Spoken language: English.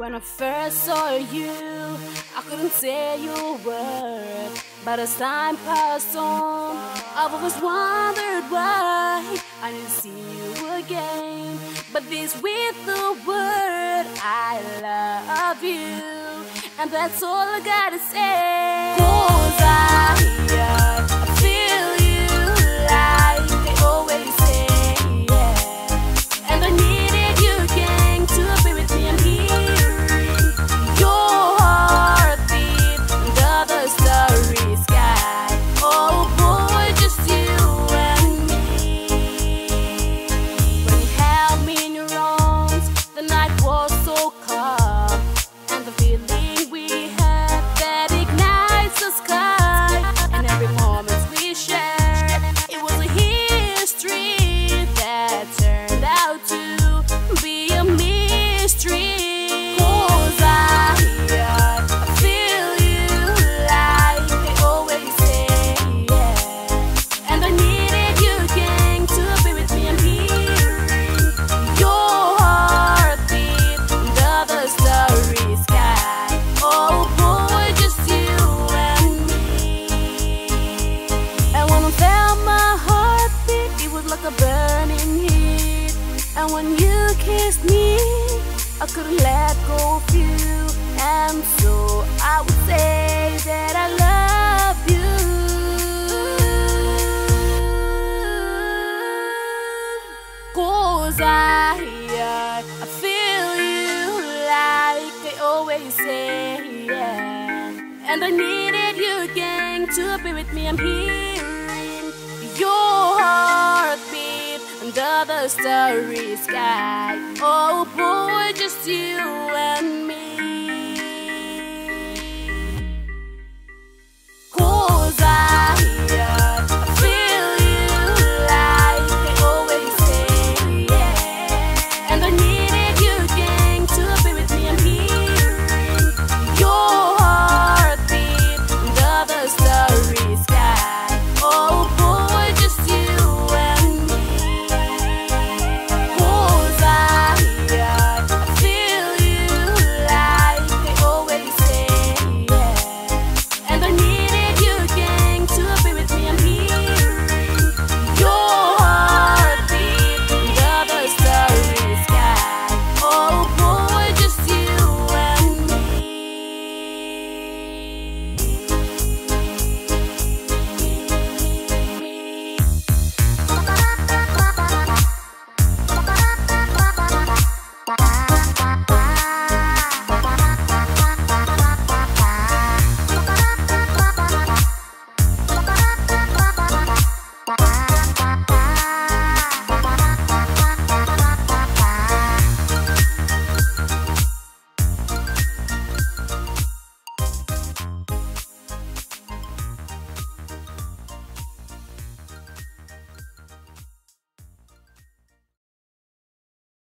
When I first saw you, I couldn't say your word. But as time passed on, I've always wondered why I didn't see you again. But this with the word, I love you. And that's all I gotta say. Cause I, I when you kissed me, I couldn't let go of you. And so I would say that I love you. Cause I, I, I feel you like I always say, yeah. And I needed you again to be with me. I'm hearing under the starry sky. Oh boy, just you and